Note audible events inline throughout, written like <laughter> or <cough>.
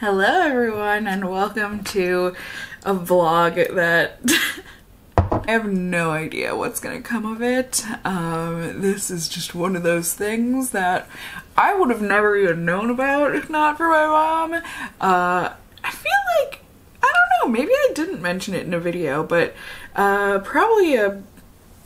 Hello, everyone, and welcome to a vlog that <laughs> I have no idea what's gonna come of it. Um, this is just one of those things that I would have never even known about if not for my mom. Uh, I feel like, I don't know, maybe I didn't mention it in a video, but uh, probably a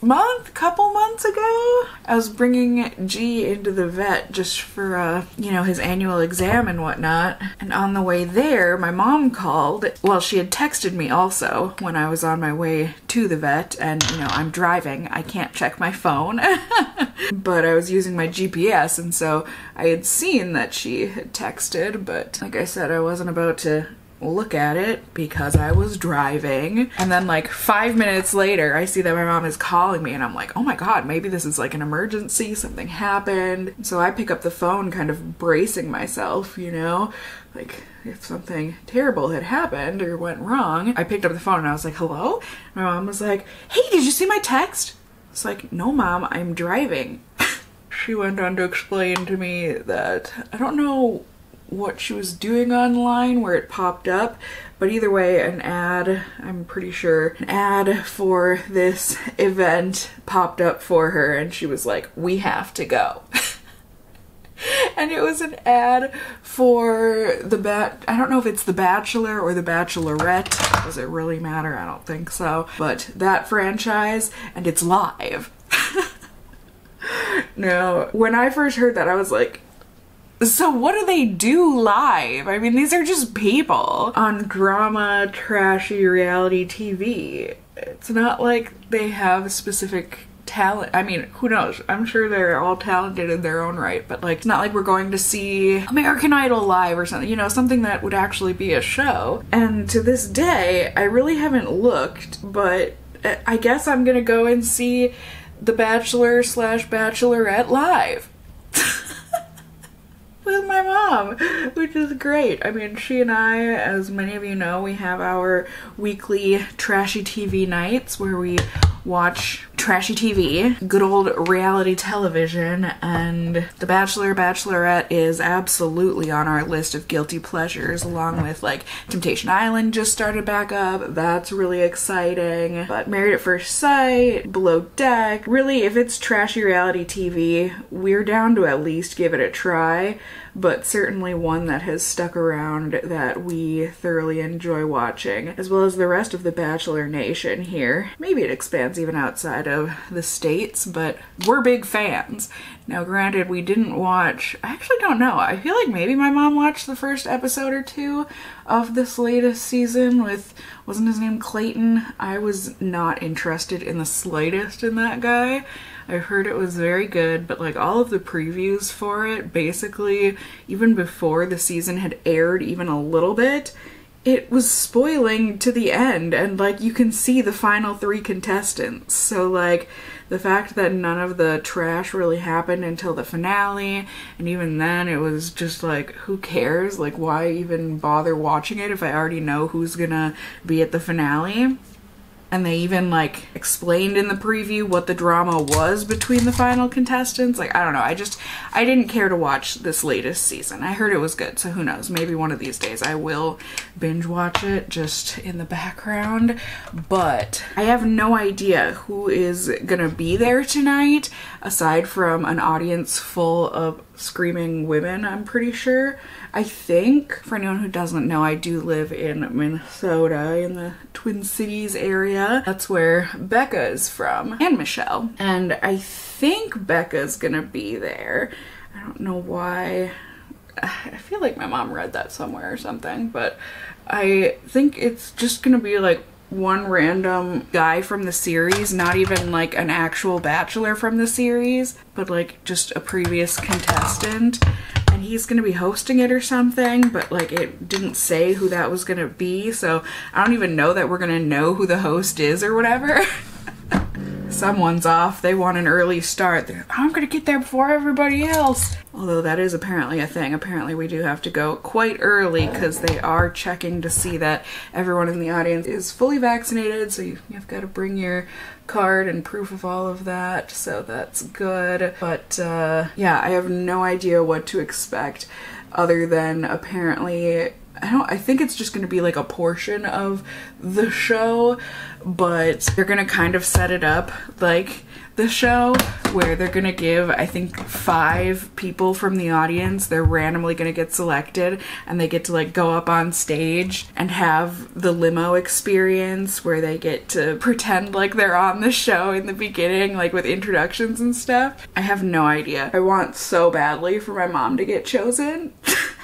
month, couple months ago, I was bringing G into the vet just for, uh, you know, his annual exam and whatnot. And on the way there, my mom called. Well, she had texted me also when I was on my way to the vet, and, you know, I'm driving. I can't check my phone. <laughs> but I was using my GPS, and so I had seen that she had texted, but like I said, I wasn't about to look at it because I was driving. And then like five minutes later, I see that my mom is calling me and I'm like, oh my God, maybe this is like an emergency. Something happened. So I pick up the phone kind of bracing myself, you know, like if something terrible had happened or went wrong. I picked up the phone and I was like, hello? My mom was like, hey, did you see my text? It's like, no, mom, I'm driving. <laughs> she went on to explain to me that I don't know what she was doing online where it popped up. But either way, an ad, I'm pretty sure, an ad for this event popped up for her and she was like, we have to go. <laughs> and it was an ad for the bat I don't know if it's the Bachelor or the Bachelorette. Does it really matter? I don't think so. But that franchise and it's live. <laughs> no, when I first heard that I was like, so what do they do live? I mean, these are just people on drama, trashy reality TV. It's not like they have specific talent. I mean, who knows? I'm sure they're all talented in their own right, but like, it's not like we're going to see American Idol live or something, you know, something that would actually be a show. And to this day, I really haven't looked, but eh, I guess I'm gonna go and see The Bachelor slash Bachelorette live <laughs> with my mom, which is great. I mean, she and I, as many of you know, we have our weekly trashy TV nights where we watch trashy TV, good old reality television, and The Bachelor, Bachelorette is absolutely on our list of guilty pleasures, along with like Temptation Island just started back up. That's really exciting. But Married at First Sight, Below Deck, really, if it's trashy reality TV, we're down to at least give it a try but certainly one that has stuck around that we thoroughly enjoy watching, as well as the rest of the Bachelor Nation here. Maybe it expands even outside of the States, but we're big fans. Now, granted, we didn't watch, I actually don't know. I feel like maybe my mom watched the first episode or two of this latest season with, wasn't his name Clayton? I was not interested in the slightest in that guy. I heard it was very good, but like all of the previews for it, basically, even before the season had aired even a little bit, it was spoiling to the end and like you can see the final three contestants. So like the fact that none of the trash really happened until the finale and even then it was just like who cares? Like why even bother watching it if i already know who's gonna be at the finale and they even like explained in the preview what the drama was between the final contestants. Like, I don't know. I just, I didn't care to watch this latest season. I heard it was good, so who knows? Maybe one of these days I will binge watch it just in the background. But I have no idea who is gonna be there tonight, aside from an audience full of screaming women, I'm pretty sure. I think, for anyone who doesn't know, I do live in Minnesota in the Twin Cities area. That's where Becca is from, and Michelle. And I think Becca's gonna be there. I don't know why. <sighs> I feel like my mom read that somewhere or something, but I think it's just gonna be like one random guy from the series, not even like an actual bachelor from the series, but like just a previous contestant. And he's gonna be hosting it or something, but like it didn't say who that was gonna be, so I don't even know that we're gonna know who the host is or whatever. <laughs> someone's off, they want an early start. They're, I'm gonna get there before everybody else. Although that is apparently a thing. Apparently we do have to go quite early because they are checking to see that everyone in the audience is fully vaccinated. So you, you've got to bring your card and proof of all of that. So that's good. But uh, yeah, I have no idea what to expect other than apparently I don't I think it's just going to be like a portion of the show, but they're going to kind of set it up like the show where they're gonna give I think five people from the audience they're randomly gonna get selected and they get to like go up on stage and have the limo experience where they get to pretend like they're on the show in the beginning like with introductions and stuff. I have no idea. I want so badly for my mom to get chosen. <laughs>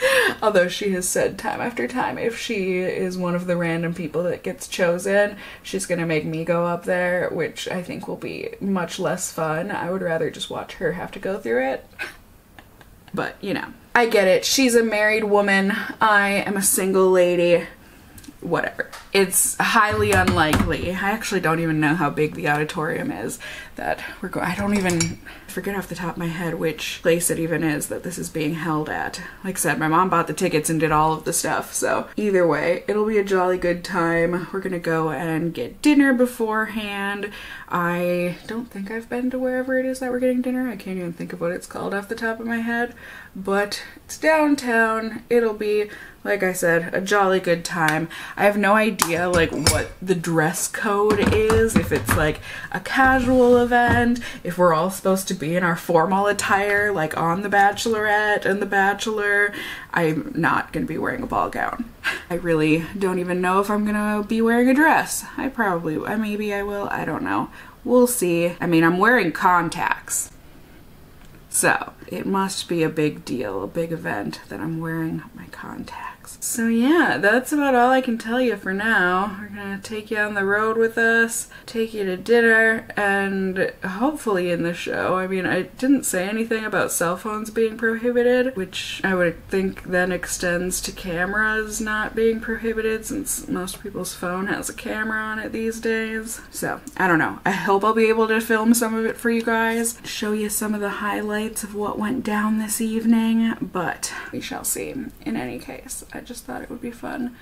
<laughs> Although she has said time after time, if she is one of the random people that gets chosen, she's gonna make me go up there, which I think will be much less fun. I would rather just watch her have to go through it. <laughs> But, you know, I get it. She's a married woman. I am a single lady whatever. It's highly unlikely. I actually don't even know how big the auditorium is that we're going. I don't even forget off the top of my head which place it even is that this is being held at. Like I said, my mom bought the tickets and did all of the stuff. So either way, it'll be a jolly good time. We're gonna go and get dinner beforehand. I don't think I've been to wherever it is that we're getting dinner. I can't even think of what it's called off the top of my head, but it's downtown. It'll be like I said, a jolly good time. I have no idea like what the dress code is, if it's like a casual event, if we're all supposed to be in our formal attire like on The Bachelorette and The Bachelor. I'm not gonna be wearing a ball gown. I really don't even know if I'm gonna be wearing a dress. I probably, I maybe I will, I don't know. We'll see. I mean, I'm wearing contacts. So, it must be a big deal, a big event that I'm wearing my contacts. So yeah, that's about all I can tell you for now. We're gonna take you on the road with us, take you to dinner, and hopefully in the show. I mean, I didn't say anything about cell phones being prohibited, which I would think then extends to cameras not being prohibited since most people's phone has a camera on it these days. So, I don't know. I hope I'll be able to film some of it for you guys, show you some of the highlights of what went down this evening, but we shall see. In any case, just thought it would be fun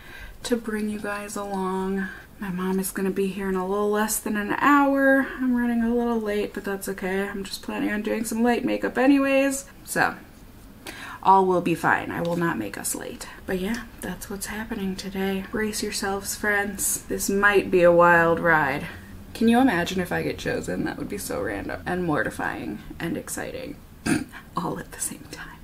to bring you guys along. My mom is going to be here in a little less than an hour. I'm running a little late, but that's okay. I'm just planning on doing some light makeup anyways. So, all will be fine. I will not make us late. But yeah, that's what's happening today. Brace yourselves, friends. This might be a wild ride. Can you imagine if I get chosen? That would be so random and mortifying and exciting <clears throat> all at the same time.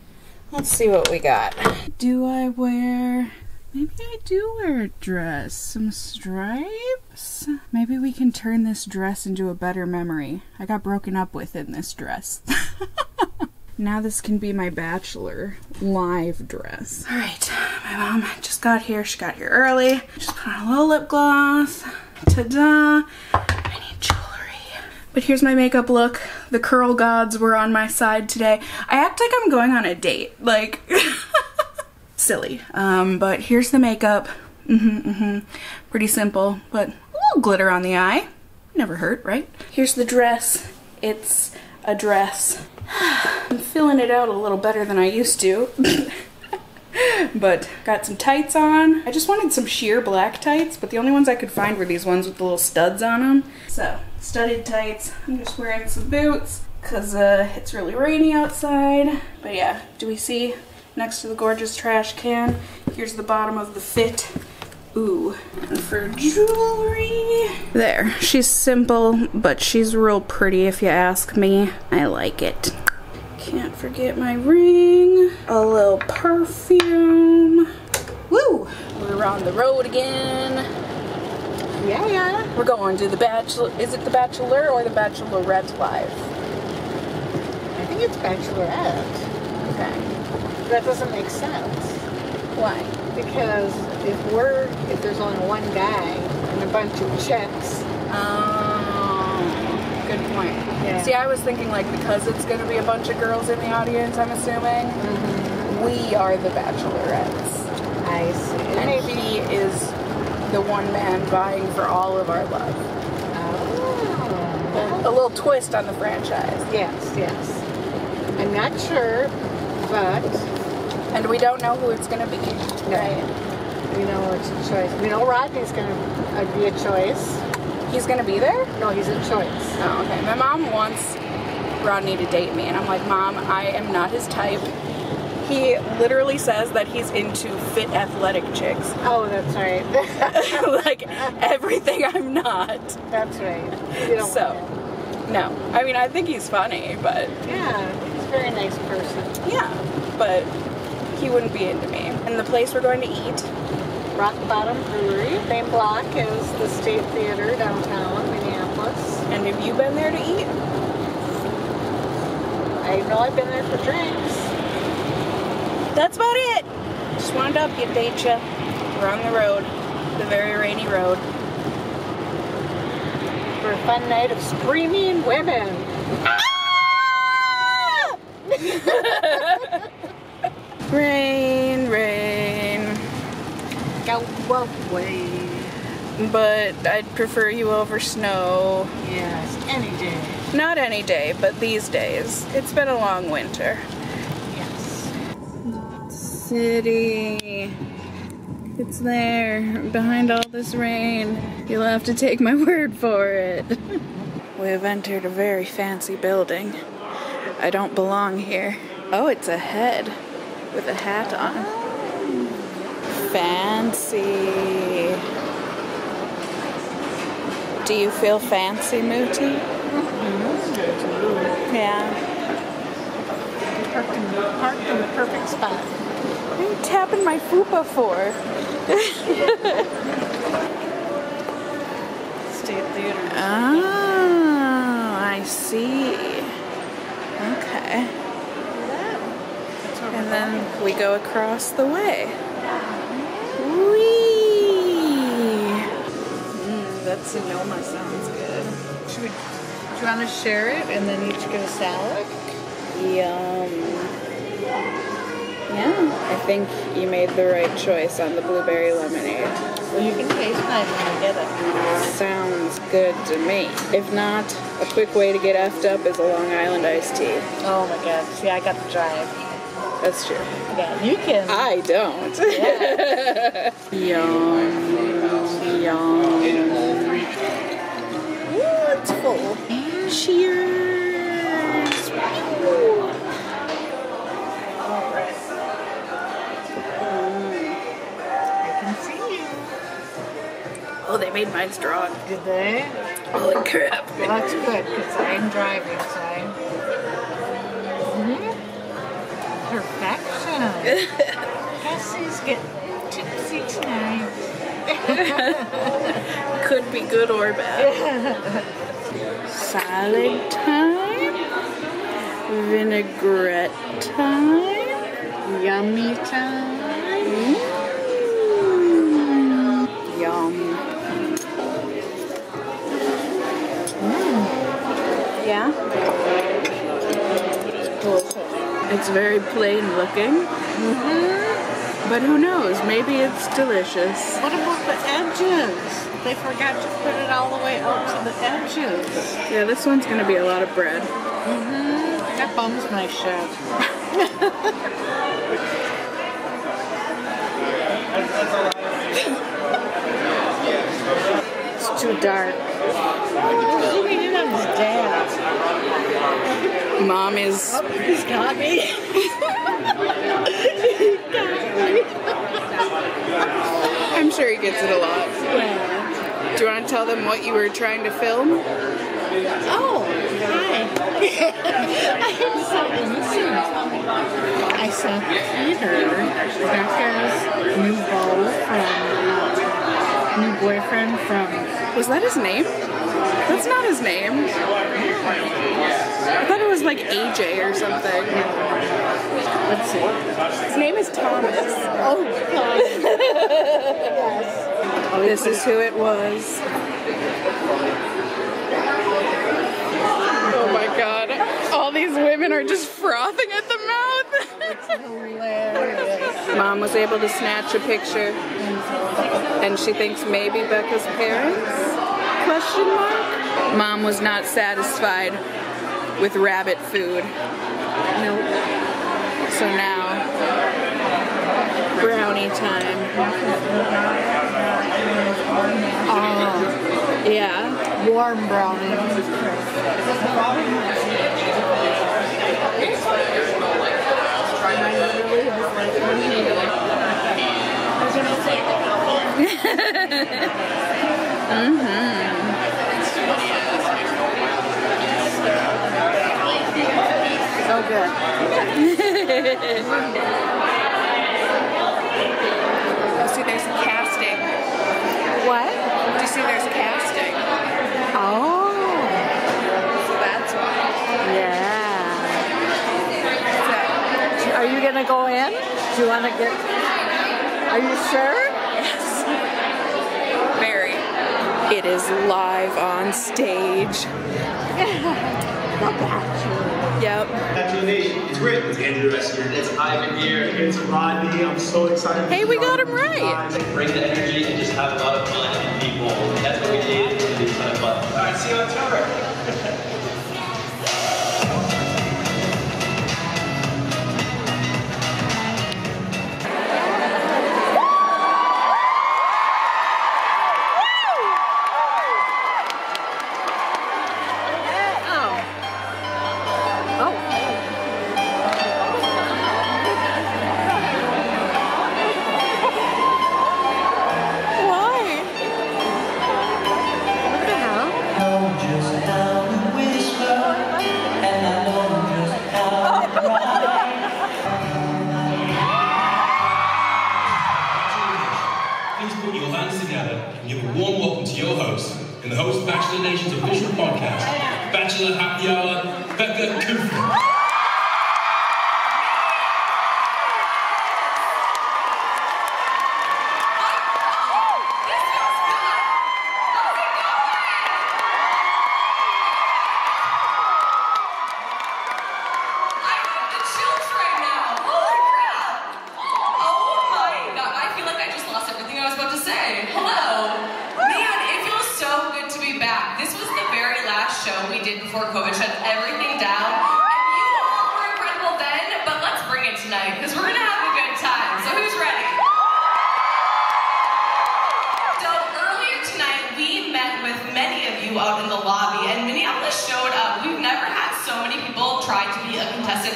Let's see what we got. Do I wear... Maybe I do wear a dress. Some stripes? Maybe we can turn this dress into a better memory. I got broken up with in this dress. <laughs> now this can be my bachelor live dress. All right, my mom just got here. She got here early. Just put on a little lip gloss. Ta-da! I need jewelry. But here's my makeup look. The curl gods were on my side today. I act like I'm going on a date. Like, <laughs> silly. Um, but here's the makeup. Mm-hmm, mm-hmm. Pretty simple, but a little glitter on the eye. Never hurt, right? Here's the dress. It's a dress. <sighs> I'm filling it out a little better than I used to. <laughs> but got some tights on. I just wanted some sheer black tights, but the only ones I could find were these ones with the little studs on them. So, studded tights. I'm just wearing some boots because uh, it's really rainy outside. But yeah, do we see next to the gorgeous trash can? Here's the bottom of the fit. Ooh, and for jewelry, there. She's simple, but she's real pretty if you ask me. I like it. Can't forget my ring. A little perfume. Woo! We're on the road again. Yeah, yeah. We're going to the Bachelor. Is it the Bachelor or the Bachelorette Live? I think it's Bachelorette. Okay. That doesn't make sense. Why? Because if we're, if there's only one guy and a bunch of chicks. Um, good point. Yeah. See, I was thinking like because it's going to be a bunch of girls in the audience, I'm assuming, Mm-hmm. we are the Bachelorettes. I see. And Maybe. he is the one man vying for all of our love. Oh. A little twist on the franchise. Yes, yes. I'm not sure, but And we don't know who it's going to be. Right? we know it's a choice. We know Rodney's going to uh, be a choice. He's going to be there? No, he's a choice. Oh, okay. My mom wants Rodney to date me, and I'm like, Mom, I am not his type. He literally says that he's into fit athletic chicks. <laughs> Oh, that's right. <laughs> like everything I'm not. that's right. So, no. I mean, I think he's funny, but. Yeah, he's a very nice person. yeah. But he wouldn't be into me. And the place we're going to eat, Rock Bottom Brewery, same block as the State Theater downtown Minneapolis. and have you been there to eat? I know I've been there for drinks. That's about it. Just wanted to update you. We're on the road, the very rainy road. for a fun night of screaming women. Ah! <laughs> Rain, rain. Go away. But I'd prefer you over snow. Yes, any day. Not any day, but these days. It's been a long winter. Yes. City. It's there, behind all this rain. You'll have to take my <laughs> word for it. we have entered a very fancy building. I don't belong here. Oh, it's a head with a hat on. Fancy. Do you feel fancy, Mooty? Mm-hmm. Yeah. Parked in, parked in the perfect spot. What are you tapping my fupa for? State Theater. Oh, I see. Okay. And then we go across the way. Whee! Mm, that Sonoma sounds good. Should we, do you want to share it and then each get a salad? Yum. Yeah, I think you made the right choice on the blueberry lemonade. Well, you can taste mine when I get it. Sounds good to me. If not, a quick way to get effed up is a Long Island iced tea. Oh my god. See, I got the drive. That's true. Yeah, you can. I don't. <laughs> yum, yum. Ooh, it's full. Cheers. Made mine strong. Did they? Holy crap. Well, that's good because I'm driving, so I. Mhm. Perfection. <laughs> Cassie's getting tipsy tonight. <laughs> Could be good or bad. <laughs> Salad time. Vinaigrette time. Yummy time. It's very plain looking. Mm-hmm. But who knows? Maybe it's delicious. What about the edges? They forgot to put it all the way out to the edges. Yeah, this one's gonna be a lot of bread. Mm-hmm. That bums my shit. <laughs> it's too dark. Zooming in on his dad. Mom is He's got me. I'm sure he gets it a lot. Do you want to tell them what you were trying to film? Oh, hi. I'm so innocent. I saw Peter, Becca's new beau from, uh, new boyfriend from Was that his name? That's not his name. I thought it was like AJ or something. Let's see. His name is Thomas. Oh, God. yes. <laughs> This is who it was. Oh my god. All these women are just frothing at the mouth. Hilarious. Mom was able to snatch a picture. And she thinks maybe Becca's parents? question mark? Mom was not satisfied with rabbit food. Nope. So now, brownie time. Oh, yeah, warm brownie. <laughs> Mm -hmm. <laughs> So good. oh, see, there's casting. What? Do you see there's casting? Oh. So that's why. Yeah. So. Are you going to go in? Do you want to get... Are you sure? It is live on stage. Yep. Congratulations. It's great. It's Andrew Messier. It's Ivan here. It's Rodney. I'm so excited. Hey, we got him right. Bring the energy and just have a lot of fun and people. That's what we need. It's a of fun. All right, see you on October.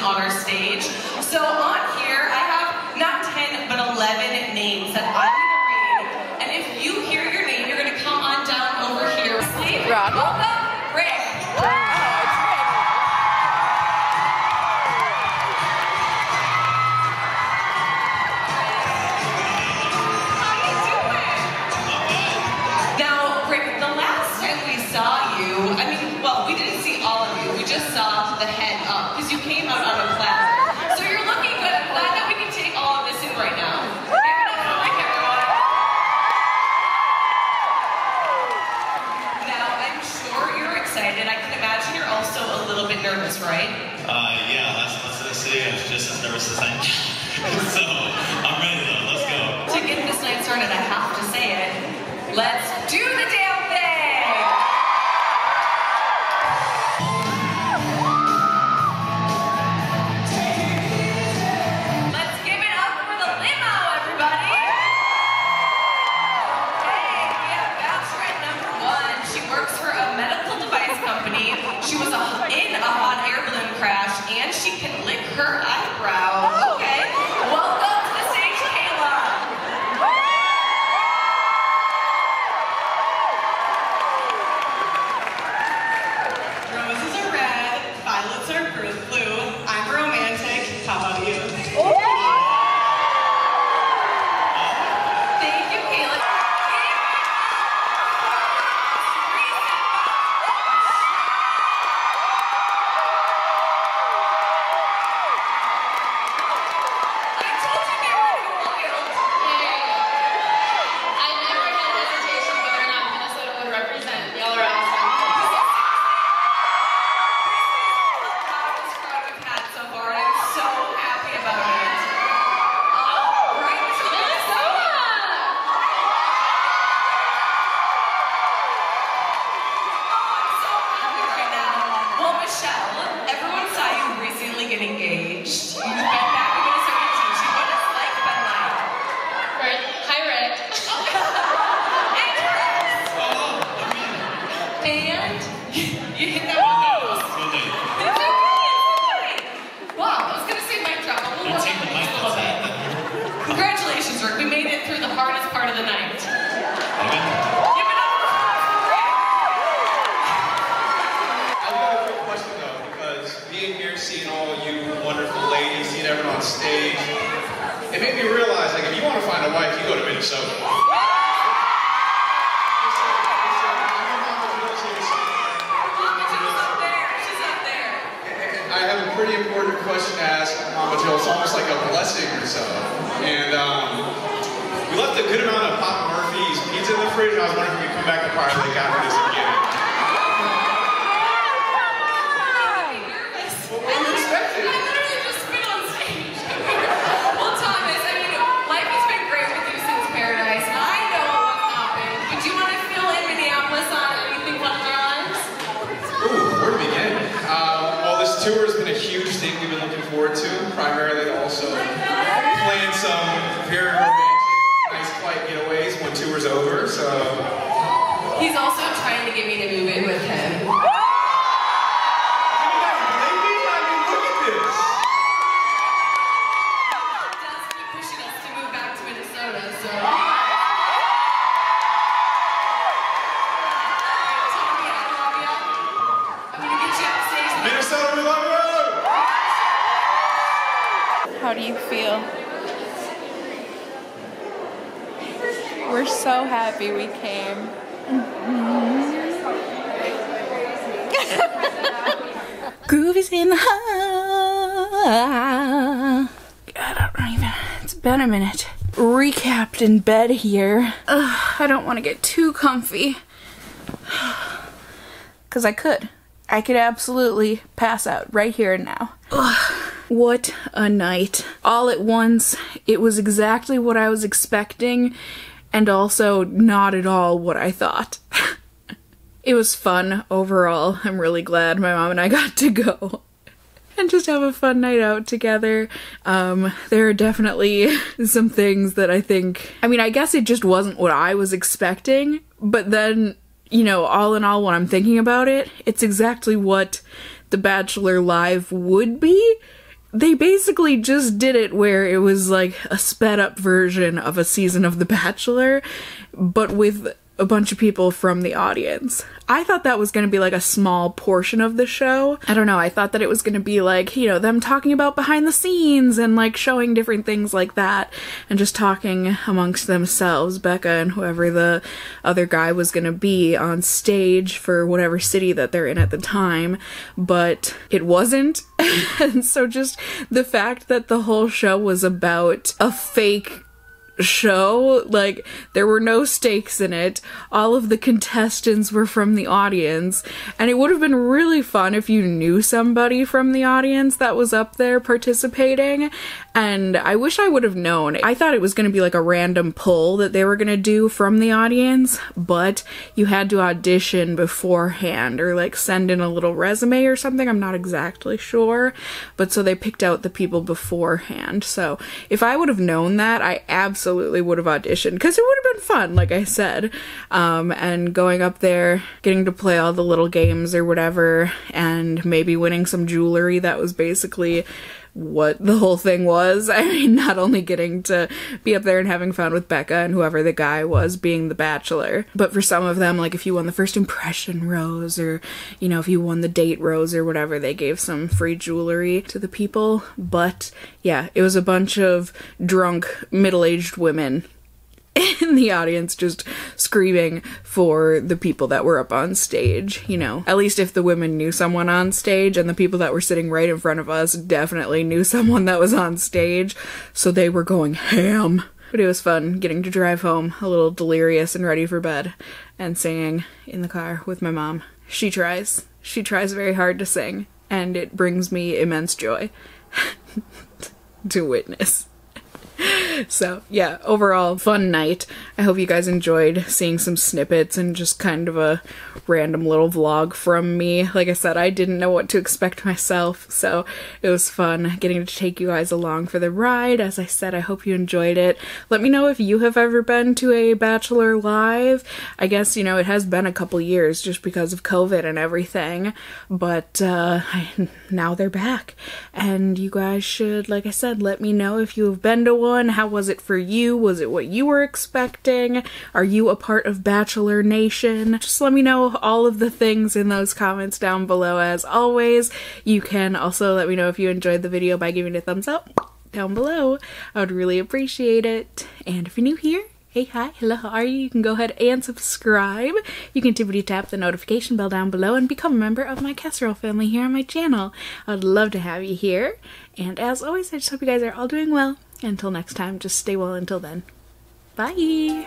on our stage. So on here, I have not 10, but 11 names that I'm gonna read. And if you hear your name, you're going to come on down over here. Rob. It made me realize, like, if you want to find a wife, you go to Minnesota. I have a pretty important question to ask Mama Jill. It's almost like a blessing or so. And um, we left a good amount of Papa Murphy's pizza in the fridge, and I was wondering if we could come back to Pirate Lake after this tour has been a huge thing we've been looking forward to. Primarily, also playing some very romantic, nice, quiet getaways when tour's over. So, He's also trying to get me to move in with him. So happy we came. <laughs> Groove is in the house. I don't even. It's been a minute. Recapped in bed here. Ugh, I don't want to get too comfy. <sighs> Because I could. I could absolutely pass out right here and now. Ugh, what a night. All at once, it was exactly what I was expecting, and also not at all what I thought. <laughs> it was fun overall. I'm really glad my mom and I <laughs> got to go and just have a fun night out together. Um, there are definitely <laughs> some things that I think, I mean, I guess it just wasn't what I was expecting, but then, you know, all in all, when I'm thinking about it, it's exactly what The Bachelor Live would be. They basically just did it where it was like a sped up version of a season of The Bachelor, but with a bunch of people from the audience. I thought that was going to be like a small portion of the show. I don't know. I thought that it was going to be like, you know, them talking about behind the scenes and like showing different things like that and just talking amongst themselves, Becca and whoever the other guy was going to be on stage for whatever city that they're in at the time. But it wasn't. <laughs> and so just the fact that the whole show was about a fake show. Like, there were no stakes in it. All of the contestants were from the audience. And it would have been really fun if you knew somebody from the audience that was up there participating. And I wish I would have known. I thought it was going to be like a random pull that they were going to do from the audience, but you had to audition beforehand or like send in a little resume or something. I'm not exactly sure. But so they picked out the people beforehand. So if I would have known that, I absolutely would have auditioned because it would have been fun, like I said. Um, and going up there, getting to play all the little games or whatever, and maybe winning some jewelry that was basically what the whole thing was. <laughs> I mean, not only getting to be up there and having fun with Becca and whoever the guy was being the bachelor, but for some of them, like if you won the first impression rose or, you know, if you won the date rose or whatever, they gave some free jewelry to the people. But yeah, it was a bunch of drunk, middle aged women <laughs> in the audience just screaming for the people that were up on stage, you know. At least if the women knew someone on stage and the people that were sitting right in front of us definitely knew someone that was on stage, so they were going ham. But it was fun getting to drive home a little delirious and ready for bed and singing in the car with my mom. She tries. She tries very hard to sing, and it brings me immense joy <laughs> to witness. <laughs> So, yeah, overall, fun night. I hope you guys enjoyed seeing some snippets and just kind of a random little vlog from me. Like I said, I didn't know what to expect myself, so it was fun getting to take you guys along for the ride. As I said, I hope you enjoyed it. Let me know if you have ever been to a Bachelor Live. I guess, you know, it has been a couple years just because of COVID and everything, but uh, now they're back. And you guys should, like I said, let me know if you have been to one, how How was it for you? Was it what you were expecting? Are you a part of Bachelor Nation? Just let me know all of the things in those comments down below as always. You can also let me know if you enjoyed the video by giving it a thumbs up down below. I would really appreciate it. And if you're new here, hey, hi, hello, how are you? You can go ahead and subscribe. You can tippity tap the notification bell down below and become a member of my casserole family here on my channel. I would love to have you here. And as always, I just hope you guys are all doing well. Until next time, just stay well until then. Bye!